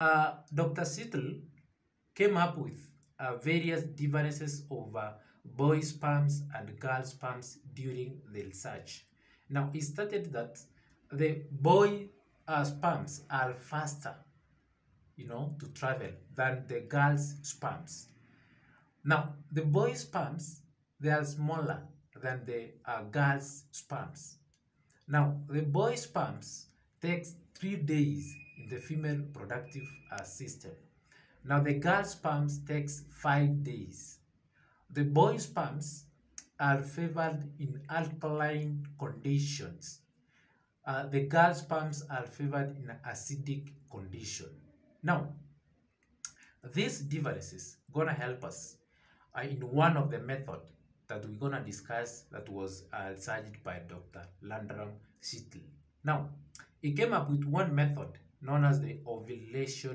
Uh, Dr. Shettle came up with uh, various differences of uh, boy sperms and girl sperms during the research. Now, he stated that the boy uh, sperms are faster, you know, to travel than the girl's sperms. Now, the boy sperms, they are smaller than the uh, girl's sperms. Now, the boy sperms takes three days the female productive system. Now, the girl's sperms takes five days. The boy's sperms are favored in alkaline conditions. Uh, the girl's sperms are favored in acidic condition. Now, these differences gonna help us uh, in one of the method that we're gonna discuss that was uh, researched by Dr. Landrum Shettle. Now, he came up with one method known as the ovulation